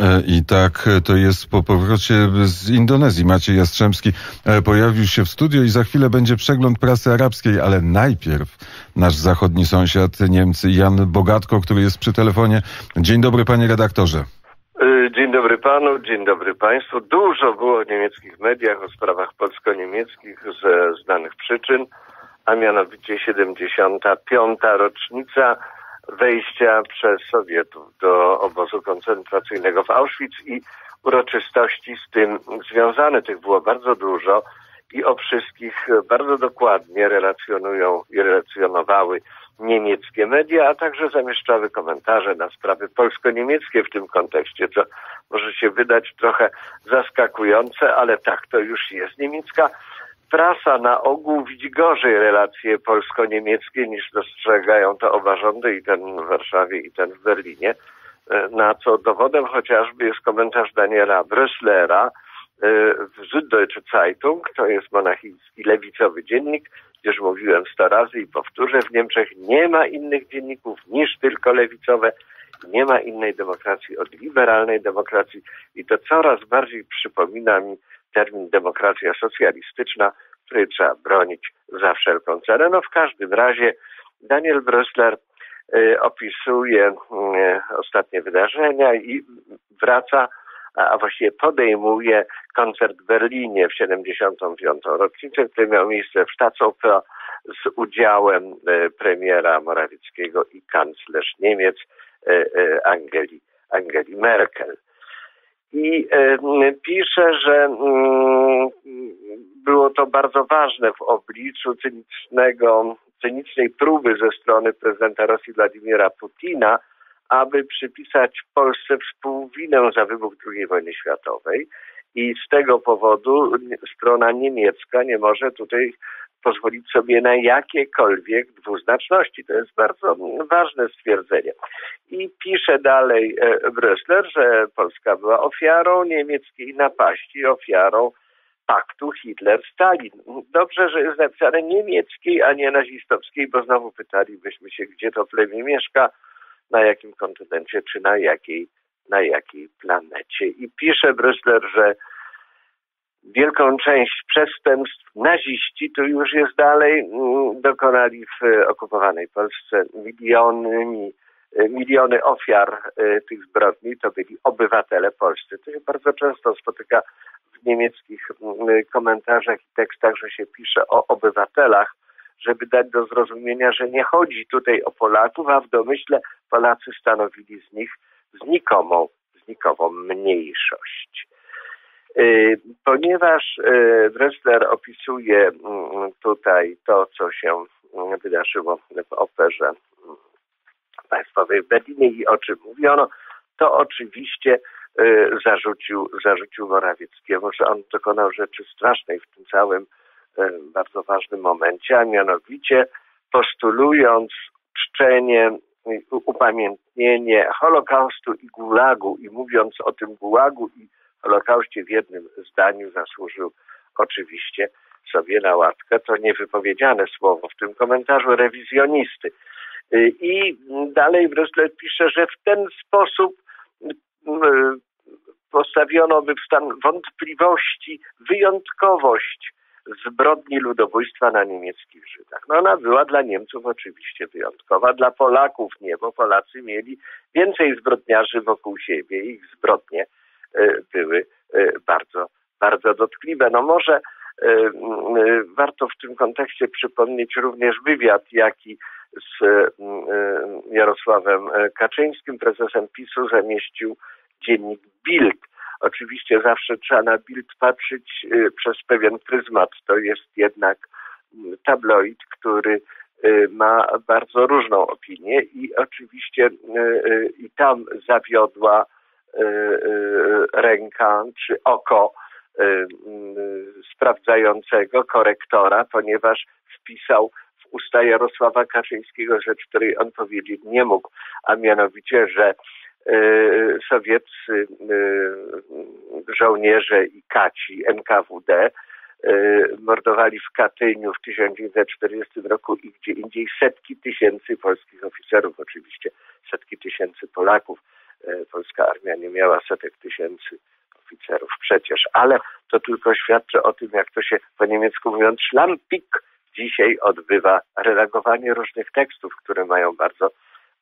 E, I tak e, to jest po powrocie z Indonezji. Maciej Jastrzębski e, pojawił się w studio i za chwilę będzie przegląd prasy arabskiej, ale najpierw nasz zachodni sąsiad Niemcy Jan Bogatko, który jest przy telefonie. Dzień dobry panie redaktorze. Dzień dobry panu, dzień dobry państwu. Dużo było w niemieckich mediach o sprawach polsko-niemieckich ze znanych przyczyn, a mianowicie 75. rocznica wejścia przez Sowietów do obozu koncentracyjnego w Auschwitz i uroczystości z tym związane. Tych było bardzo dużo i o wszystkich bardzo dokładnie relacjonują i relacjonowały niemieckie media, a także zamieszczały komentarze na sprawy polsko-niemieckie w tym kontekście, co może się wydać trochę zaskakujące, ale tak to już jest. Niemiecka prasa na ogół widzi gorzej relacje polsko-niemieckie niż dostrzegają to oba rządy i ten w Warszawie i ten w Berlinie. E, na co dowodem chociażby jest komentarz Daniela Brösslera e, w Süddeutsche Zeitung, to jest monachijski lewicowy dziennik, gdzież mówiłem sto razy i powtórzę, w Niemczech nie ma innych dzienników niż tylko lewicowe, nie ma innej demokracji od liberalnej demokracji. I to coraz bardziej przypomina mi termin demokracja socjalistyczna, której trzeba bronić za wszelką cenę. No w każdym razie Daniel Brösler y, opisuje y, ostatnie wydarzenia i wraca, a właściwie podejmuje koncert w Berlinie w 75. rocznicę, który miał miejsce w Staatsoper z udziałem y, premiera Morawieckiego i kanclerz Niemiec Angeli, Angeli Merkel i e, pisze, że było to bardzo ważne w obliczu cynicznego, cynicznej próby ze strony prezydenta Rosji Władimira Putina, aby przypisać Polsce współwinę za wybuch II wojny światowej. I z tego powodu strona niemiecka nie może tutaj pozwolić sobie na jakiekolwiek dwuznaczności. To jest bardzo ważne stwierdzenie. I pisze dalej e, Brösler, że Polska była ofiarą niemieckiej napaści, ofiarą paktu Hitler-Stalin. Dobrze, że jest napisane niemieckiej, a nie nazistowskiej, bo znowu pytalibyśmy się, gdzie to plemię mieszka, na jakim kontynencie, czy na jakiej, na jakiej planecie. I pisze Brösler, że wielką część przestępstw naziści tu już jest dalej mm, dokonali w okupowanej Polsce miliony, miliony ofiar e, tych zbrodni to byli obywatele polscy. To się bardzo często spotyka w niemieckich mm, komentarzach i tekstach, że się pisze o obywatelach, żeby dać do zrozumienia, że nie chodzi tutaj o Polaków, a w domyśle Polacy stanowili z nich znikomą, znikomą mniejszość. Y, ponieważ y, Dressler opisuje mm, tutaj to, co się mm, wydarzyło w operze mm, państwowej w Berlinie i o czym mówiono, to oczywiście y, zarzucił, zarzucił Morawieckiemu, że on dokonał rzeczy strasznej w tym całym bardzo ważnym momencie, a mianowicie postulując czczenie, upamiętnienie Holokaustu i Gulagu i mówiąc o tym Gulagu i Holokauście w jednym zdaniu zasłużył oczywiście sobie na łatkę. To niewypowiedziane słowo w tym komentarzu rewizjonisty. Y, I dalej Brösler pisze, że w ten sposób y, postawiono by w stan wątpliwości wyjątkowość zbrodni ludobójstwa na niemieckich Żydach. No ona była dla Niemców oczywiście wyjątkowa, dla Polaków nie, bo Polacy mieli więcej zbrodniarzy wokół siebie, ich zbrodnie były e, bardzo, bardzo dotkliwe. No może e, warto w tym kontekście przypomnieć również wywiad, jaki z Jarosławem Kaczyńskim, prezesem PiSu, zamieścił dziennik Bild. Oczywiście zawsze trzeba na Bild patrzeć przez pewien pryzmat. To jest jednak tabloid, który ma bardzo różną opinię i oczywiście i tam zawiodła ręka czy oko y, sprawdzającego korektora, ponieważ wpisał w usta Jarosława Kaczyńskiego rzecz, której on powiedzieć nie mógł, a mianowicie, że sowieccy żołnierze i kaci NKWD mordowali w Katyniu w 1940 roku i gdzie indziej setki tysięcy polskich oficerów, oczywiście setki tysięcy Polaków polska armia nie miała setek tysięcy oficerów przecież, ale to tylko świadczy o tym, jak to się po niemiecku mówiąc szlampik dzisiaj odbywa redagowanie różnych tekstów, które mają bardzo,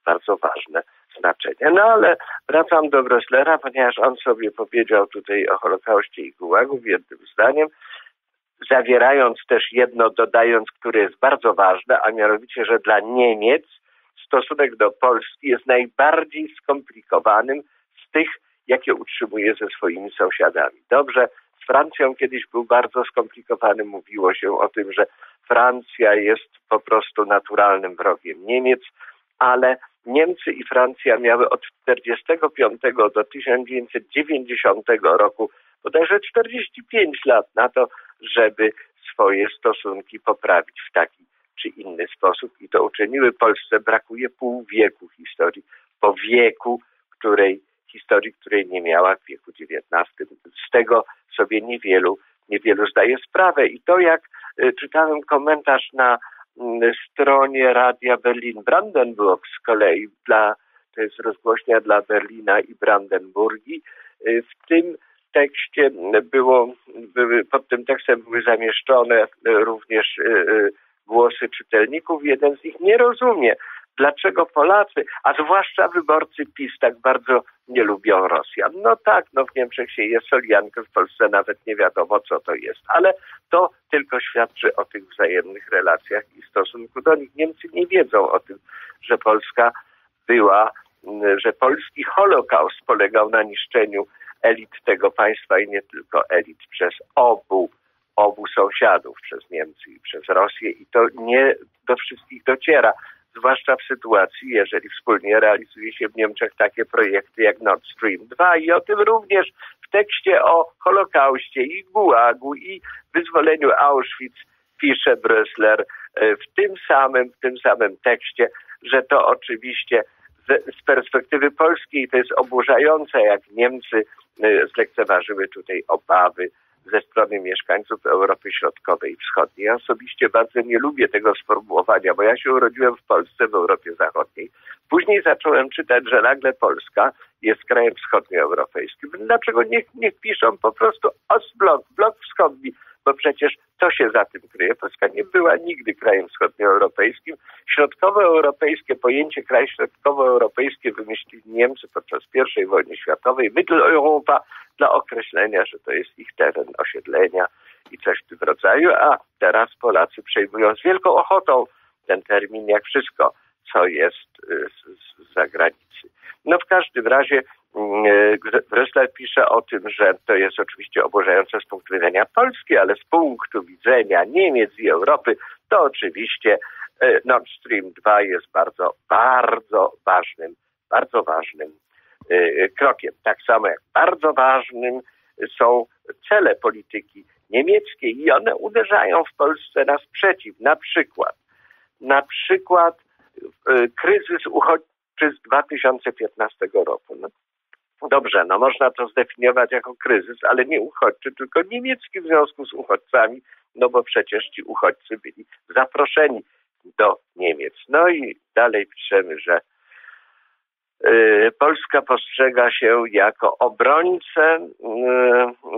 bardzo ważne znaczenie. No ale wracam do Bresslera, ponieważ on sobie powiedział tutaj o Holokauście i Gułagu jednym zdaniem, zawierając też jedno, dodając, które jest bardzo ważne, a mianowicie, że dla Niemiec stosunek do Polski jest najbardziej skomplikowanym z tych, jakie utrzymuje ze swoimi sąsiadami. Dobrze, z Francją kiedyś był bardzo skomplikowany, mówiło się o tym, że Francja jest po prostu naturalnym wrogiem Niemiec, ale Niemcy i Francja miały od 1945 do 1990 roku bodajże 45 lat na to, żeby swoje stosunki poprawić w taki czy inny sposób i to uczyniły. Polsce brakuje pół wieku historii, po wieku, której historii, której nie miała w wieku XIX. Z tego sobie niewielu, niewielu zdaje sprawę. I to jak y, czytałem komentarz na mm, stronie Radia Berlin-Brandenburg z kolei dla, to jest rozgłośnia dla Berlina i Brandenburgii, y, w tym tekście było, były, pod tym tekstem były zamieszczone również y, głosy czytelników. Jeden z nich nie rozumie, dlaczego Polacy, a zwłaszcza wyborcy PiS tak bardzo nie lubią Rosjan. No tak, no w Niemczech się je soliankę, w Polsce nawet nie wiadomo co to jest, ale to tylko świadczy o tych wzajemnych relacjach i stosunku do nich. Niemcy nie wiedzą o tym, że Polska była, że polski Holokaust polegał na niszczeniu elit tego państwa i nie tylko elit przez obu obu sąsiadów, przez Niemcy i przez Rosję i to nie do wszystkich dociera zwłaszcza w sytuacji, jeżeli wspólnie realizuje się w Niemczech takie projekty jak Nord Stream 2 i o tym również w tekście o Holokauście i Gułagu i wyzwoleniu Auschwitz pisze Brösler e, w tym samym, w tym samym tekście, że to oczywiście z, perspektywy polskiej to jest oburzające, jak Niemcy e, zlekceważyły tutaj obawy ze strony mieszkańców Europy Środkowej i Wschodniej. Ja osobiście bardzo nie lubię tego sformułowania, bo ja się urodziłem w Polsce, w Europie Zachodniej. Później zacząłem czytać, że nagle Polska jest krajem wschodnioeuropejskim. Dlaczego niech, niech piszą po prostu Ostblok, blok wschodni, bo przecież to się za tym kryje. Polska nie była nigdy krajem wschodnioeuropejskim. Środkowoeuropejskie, pojęcie kraj środkowoeuropejskie wymyślili Niemcy podczas I wojny światowej. Mitteleuropa dla określenia, że to jest ich teren osiedlenia i coś w tym rodzaju, a teraz Polacy przejmują z wielką ochotą ten termin jak wszystko, co jest y, z zagranicy. No w każdym razie Mm, pisze o tym, że to jest oczywiście oburzające z punktu widzenia Polski, ale z punktu widzenia Niemiec i Europy to oczywiście e, Nord Stream 2 jest bardzo, bardzo ważnym, bardzo ważnym e, krokiem. Tak samo jak bardzo ważnym są cele polityki niemieckiej i one uderzają w Polsce na sprzeciw. Na przykład, na przykład e, kryzys uchodźczy z 2015 roku. No, dobrze, no można to zdefiniować jako kryzys, ale nie uchodźczy, tylko niemiecki w związku z uchodźcami, no bo przecież ci uchodźcy byli zaproszeni do Niemiec. No i dalej piszemy, że y, Polska postrzega się jako obrońcę y,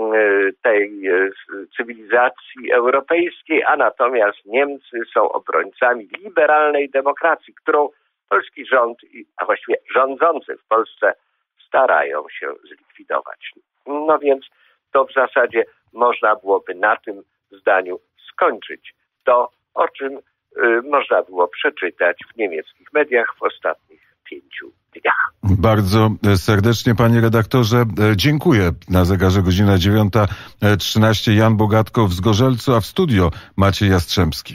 y, tej cywilizacji europejskiej, a natomiast Niemcy są obrońcami liberalnej demokracji, którą polski rząd, a właściwie rządzący w Polsce starają się zlikwidować. No więc to w zasadzie można byłoby na tym zdaniu skończyć to, o czym y, można było przeczytać w niemieckich mediach w ostatnich pięciu dniach. Bardzo serdecznie panie redaktorze e, dziękuję. Na zegarze godzina 9.13 Jan Bogatko w Zgorzelcu, a w studio Maciej Jastrzębski.